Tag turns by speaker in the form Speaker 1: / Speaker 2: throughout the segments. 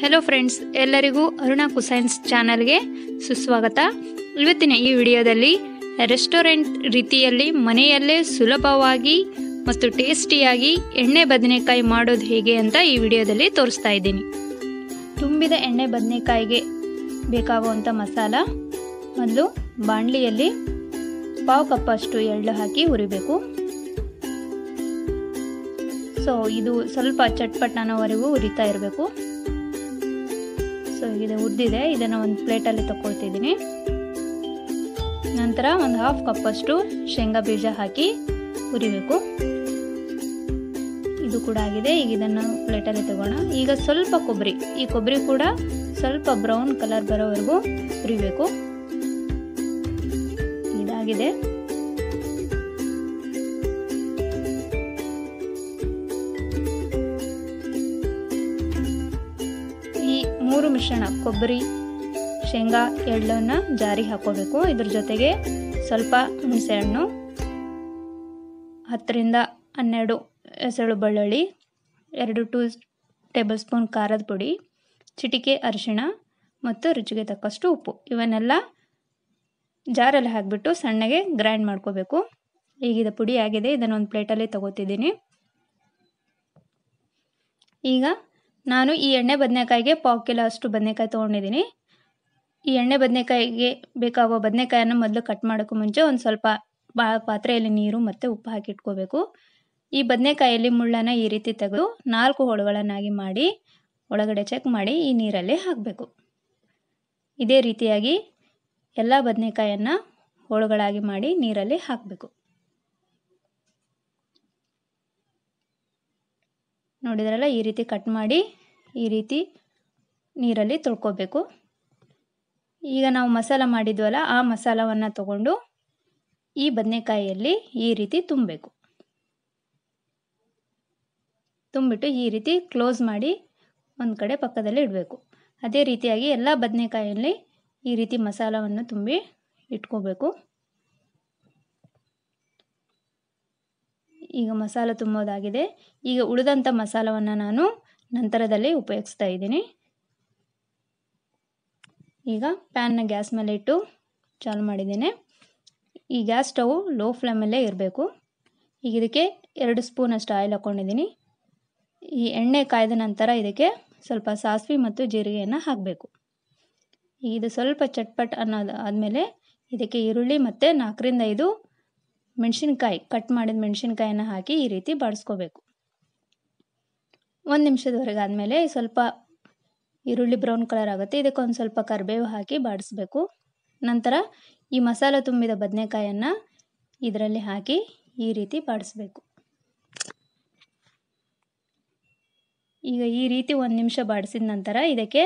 Speaker 1: Hello friends ಎಲ್ಲರಿಗೂ ಅರುಣಾ ಕುಸೈನ್ಸ್ ಚಾನಲ್ಗೆ ಸುಸ್ವಾಗತ. ಇವತ್ತಿನ ಈ ವಿಡಿಯೋದಲ್ಲಿ ರೆಸ್ಟೋರೆಂಟ್ ರೀತಿಯಲ್ಲಿ ಮನೆಯಲ್ಲೇ ಸುಲಭವಾಗಿ ಮತ್ತು ಟೇಸ್ಟಿಯಾಗಿ ಎಣ್ಣೆ ಬದನೆಕಾಯಿ ಮಾಡೋದು ಹೇಗೆ ಅಂತ ಈ ವಿಡಿಯೋದಲ್ಲಿ ತೋರಿಸ್ತಾ ಇದ್ದೀನಿ. ತುಂಬಿದ ಎಣ್ಣೆ ಬದನೆಕಾಯಿಗೆ ಬೇಕಾಗುವಂಥ ಮಸಾಲ ಮೊದಲು ಬಾಣಲಿಯಲ್ಲಿ ಪಾವು ಕಪ್ಪಷ್ಟು ಎಳ್ಳು ಹಾಕಿ ಹುರಿಬೇಕು. ಸೊ ಇದು ಸ್ವಲ್ಪ ಚಟ್ಪಟ್ಟನವರೆಗೂ ಹುರಿತಾ ಇರಬೇಕು. ಸೊ ಇದು ಉದ್ದಿದೆ. ಇದನ್ನು ಒಂದು ಪ್ಲೇಟಲ್ಲಿ ತಗೊಳ್ತಿದ್ದೀನಿ ನಂತರ ಒಂದು ಹಾಫ್ ಕಪ್ಪಷ್ಟು ಶೇಂಗಾ ಬೀಜ ಹಾಕಿ ಹುರಿಬೇಕು. ಇದು ಕೂಡ ಆಗಿದೆ. ಈಗ ಇದನ್ನು ಪ್ಲೇಟಲ್ಲಿ ತಗೋಣ. ಈಗ ಸ್ವಲ್ಪ ಕೊಬ್ಬರಿ. ಈ ಕೊಬ್ಬರಿ ಕೂಡ ಸ್ವಲ್ಪ ಬ್ರೌನ್ ಕಲರ್ ಬರೋವರೆಗೂ ಹುರಿಬೇಕು. ಇದಾಗಿದೆ. ಮೂರು ಮಿಶ್ರಣ, ಕೊಬ್ಬರಿ, ಶೇಂಗಾ ಎಳ್ಳನ್ನು ಜಾರಿ ಹಾಕೋಬೇಕು ಇದ್ರ ಜೊತೆಗೆ ಸ್ವಲ್ಪ ಹುಣಸೆಹಣ್ಣು, ಹತ್ತರಿಂದ ಹನ್ನೆರಡು ಎಸಳು ಬೆಳ್ಳುಳ್ಳಿ, ಎರಡು ಟೂ ಟೇಬಲ್ ಸ್ಪೂನ್ ಖಾರದ ಪುಡಿ, ಚಿಟಿಕೆ ಅರಿಶಿಣ ಮತ್ತು ರುಚಿಗೆ ತಕ್ಕಷ್ಟು ಉಪ್ಪು. ಇವನ್ನೆಲ್ಲ ಜಾರಲ್ಲಿ ಹಾಕಿಬಿಟ್ಟು ಸಣ್ಣಗೆ ಗ್ರೈಂಡ್ ಮಾಡ್ಕೋಬೇಕು. ಈಗಿದ ಪುಡಿ ಆಗಿದೆ ಇದನ್ನು ಒಂದು ಪ್ಲೇಟಲ್ಲಿ ತಗೋತಿದ್ದೀನಿ. ಈಗ ನಾನು ಈ ಎಣ್ಣೆ ಬದನೆಕಾಯಿಗೆ ಪಾವು ಕಿಲೋ ಅಷ್ಟು ಬದನೆಕಾಯಿ ತೊಗೊಂಡಿದ್ದೀನಿ. ಈ ಎಣ್ಣೆ ಬದನೆಕಾಯಿಗೆ ಬೇಕಾಗುವ ಬದನೆಕಾಯನ್ನು ಮೊದಲು ಕಟ್ ಮಾಡೋಕ್ಕೂ ಮುಂಚೆ ಒಂದು ಸ್ವಲ್ಪ ಬಾ, ಪಾತ್ರೆಯಲ್ಲಿ ನೀರು ಮತ್ತು ಉಪ್ಪು ಹಾಕಿಟ್ಕೋಬೇಕು ಈ ಬದನೆಕಾಯಲ್ಲಿ ಮುಳ್ಳನ್ನು ಈ ರೀತಿ ತೆಗೆದು ನಾಲ್ಕು ಹೋಳುಗಳನ್ನಾಗಿ ಮಾಡಿ ಒಳಗಡೆ ಚೆಕ್ ಮಾಡಿ ಈ ನೀರಲ್ಲಿ ಹಾಕಬೇಕು. ಇದೇ ರೀತಿಯಾಗಿ ಎಲ್ಲ ಬದನೆಕಾಯನ್ನು ಹೋಳುಗಳಾಗಿ ಮಾಡಿ ನೀರಲ್ಲಿ ಹಾಕಬೇಕು. ನೋಡಿದ್ರಲ್ಲ, ಈ ರೀತಿ ಕಟ್ ಮಾಡಿ ಈ ರೀತಿ ನೀರಲ್ಲಿ ತೊಳ್ಕೊಬೇಕು. ಈಗ ನಾವು ಮಸಾಲ ಮಾಡಿದ್ವಲ್ಲ, ಆ ಮಸಾಲವನ್ನು ತಗೊಂಡು ಈ ಬದನೆಕಾಯಿಯಲ್ಲಿ ಈ ರೀತಿ ತುಂಬಬೇಕು. ತುಂಬಿಟ್ಟು ಈ ರೀತಿ ಕ್ಲೋಸ್ ಮಾಡಿ ಒಂದು ಕಡೆ ಪಕ್ಕದಲ್ಲಿ ಇಡಬೇಕು. ಅದೇ ರೀತಿಯಾಗಿ ಎಲ್ಲ ಬದನೆಕಾಯಲ್ಲಿ ಈ ರೀತಿ ಮಸಾಲವನ್ನು ತುಂಬಿ ಇಟ್ಕೋಬೇಕು. ಈಗ ಮಸಾಲ ತುಂಬೋದಾಗಿದೆ. ಈಗ ಉಳಿದಂಥ ಮಸಾಲವನ್ನು ನಾನು ನಂತರದಲ್ಲಿ ಉಪಯೋಗಿಸ್ತಾ ಇದ್ದೀನಿ. ಈಗ ಪ್ಯಾನ್ನ ಗ್ಯಾಸ್ ಮೇಲೆ ಇಟ್ಟು ಚಾಲು ಮಾಡಿದ್ದೇನೆ. ಈ ಗ್ಯಾಸ್ ಸ್ಟವ್ ಲೋ ಫ್ಲೇಮಲ್ಲೇ ಇರಬೇಕು. ಈಗ ಇದಕ್ಕೆ ಎರಡು ಸ್ಪೂನಷ್ಟು ಆಯಿಲ್ ಹಾಕ್ಕೊಂಡಿದ್ದೀನಿ ಈ ಎಣ್ಣೆ ಕಾಯ್ದ ನಂತರ ಇದಕ್ಕೆ ಸ್ವಲ್ಪ ಸಾಸಿವೆ ಮತ್ತು ಜೀರಿಗೆಯನ್ನು ಹಾಕಬೇಕು. ಇದು ಸ್ವಲ್ಪ ಚಟ್ಪಟ್ ಅನ್ನೋದು ಆದಮೇಲೆ ಇದಕ್ಕೆ ಈರುಳ್ಳಿ ಮತ್ತು ನಾಲ್ಕರಿಂದ ಐದು ಮೆಣಸಿನ್ಕಾಯಿ ಕಟ್ ಮಾಡಿದ ಮೆಣಸಿನ್ಕಾಯಿನ ಹಾಕಿ ಈ ರೀತಿ ಬಾಡಿಸ್ಕೋಬೇಕು. ಒಂದು ನಿಮಿಷದವರೆಗೆ ಆದಮೇಲೆ ಸ್ವಲ್ಪ ಈರುಳ್ಳಿ ಬ್ರೌನ್ ಕಲರ್ ಆಗುತ್ತೆ. ಇದಕ್ಕೆ ಒಂದು ಸ್ವಲ್ಪ ಕರಿಬೇವು ಹಾಕಿ ಬಾಡಿಸ್ಬೇಕು. ನಂತರ ಈ ಮಸಾಲೆ ತುಂಬಿದ ಬದನೆಕಾಯನ್ನು ಇದರಲ್ಲಿ ಹಾಕಿ ಈ ರೀತಿ ಬಾಡಿಸ್ಬೇಕು. ಈಗ ಈ ರೀತಿ ಒಂದು ನಿಮಿಷ ಬಾಡಿಸಿದ ನಂತರ ಇದಕ್ಕೆ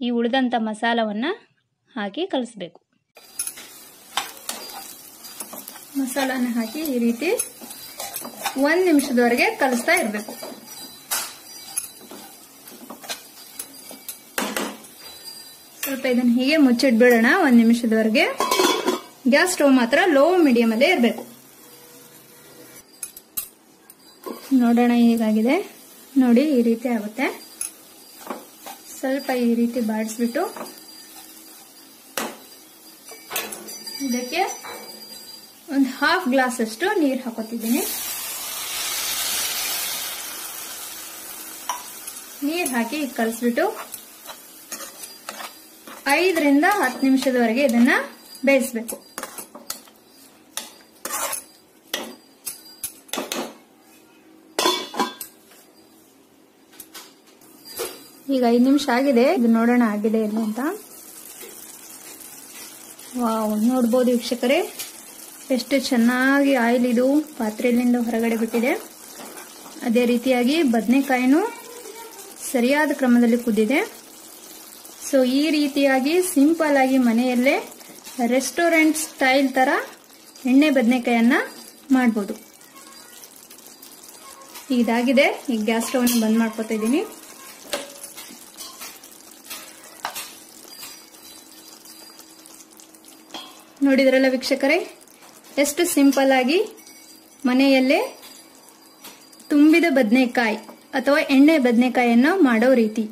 Speaker 1: ಈ ಉಳಿದಂಥ ಮಸಾಲವನ್ನು ಹಾಕಿ ಕಲಿಸ್ಬೇಕು. ಮಸಾಲನ ಹಾಕಿ ಈ ರೀತಿ ಒಂದು ನಿಮಿಷದವರೆಗೆ ಕಲಿಸ್ತಾ ಇರಬೇಕು. ಸ್ವಲ್ಪ ಇದನ್ನು ಹೀಗೆ ಮುಚ್ಚಿಟ್ಬಿಡೋಣ, ಒಂದು ನಿಮಿಷದವರೆಗೆ. ಗ್ಯಾಸ್ ಸ್ಟವ್ ಮಾತ್ರ ಲೋ ಮೀಡಿಯಂ ಅಲ್ಲೇ ಇರಬೇಕು. ನೋಡೋಣ ಹೇಗಾಗಿದೆ. ನೋಡಿ, ಈ ರೀತಿ ಆಗುತ್ತೆ. ಸ್ವಲ್ಪ ಈ ರೀತಿ ಬಾಡಿಸ್ಬಿಟ್ಟು ಇದಕ್ಕೆ ಒಂದು ಹಾಫ್ ಗ್ಲಾಸ್ ಅಷ್ಟು ನೀರು ಹಾಕೋತಿದ್ದೀನಿ. ನೀರು ಹಾಕಿ ಕಲಸ್ಬಿಟ್ಟು ಐದರಿಂದ ಹತ್ತು ನಿಮಿಷದವರೆಗೆ ಇದನ್ನ ಬೇಯಿಸ್ಬೇಕು. ಈಗ ಐದು ನಿಮಿಷ ಆಗಿದೆ, ಇದು ನೋಡೋಣ ಆಗಿದೆ ಇಲ್ಲ ಅಂತ. ವಾವ್, ನೋಡ್ಬೋದು ವೀಕ್ಷಕರೇ. ಎಷ್ಟು ಚೆನ್ನಾಗಿ ಆಯಿಲ್ ಇದು ಪಾತ್ರೆಯಲ್ಲಿಂದ ಹೊರಗಡೆ ಬಿಟ್ಟಿದೆ. ಅದೇ ರೀತಿಯಾಗಿ ಬದನೆಕಾಯಿನೂ ಸರಿಯಾದ ಕ್ರಮದಲ್ಲಿ ಕುದ್ದಿದೆ ಸೊ ಈ ರೀತಿಯಾಗಿ ಸಿಂಪಲ್ ಆಗಿ ಮನೆಯಲ್ಲೇ ರೆಸ್ಟೋರೆಂಟ್ ಸ್ಟೈಲ್ ತರ ಎಣ್ಣೆ ಬದನೆಕಾಯನ್ನ ಮಾಡ್ಬೋದು. ಇದಾಗಿದೆ. ಈಗ ಗ್ಯಾಸ್ ಸ್ಟವ್ ಅನ್ನು ಬಂದ್ ಮಾಡ್ಕೊತಾ ಇದ್ದೀನಿ. ನೋಡಿದ್ರಲ್ಲ ವೀಕ್ಷಕರೇ? ಎಷ್ಟು ಸಿಂಪಲ್ ಆಗಿ ಮನೆಯಲ್ಲೇ ತುಂಬಿದ ಬದನೆಕಾಯಿ ಅಥವಾ ಎಣ್ಣೆ ಬದನೆಕಾಯಿಯನ್ನು ಮಾಡೋ ರೀತಿ.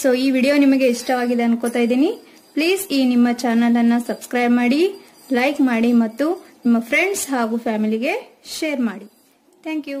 Speaker 1: ಸೊ ಈ ವಿಡಿಯೋ ನಿಮಗೆ ಇಷ್ಟವಾಗಿದೆ ಅನ್ಕೋತಾ ಇದ್ದೀನಿ. ಪ್ಲೀಸ್ ಈ ನಿಮ್ಮ ಚಾನಲ್ ಅನ್ನ ಸಬ್ಸ್ಕ್ರೈಬ್ ಮಾಡಿ ಲೈಕ್ ಮಾಡಿ ಮತ್ತು ನಿಮ್ಮ ಫ್ರೆಂಡ್ಸ್ ಹಾಗೂ ಫ್ಯಾಮಿಲಿಗೆ ಶೇರ್ ಮಾಡಿ. Thank you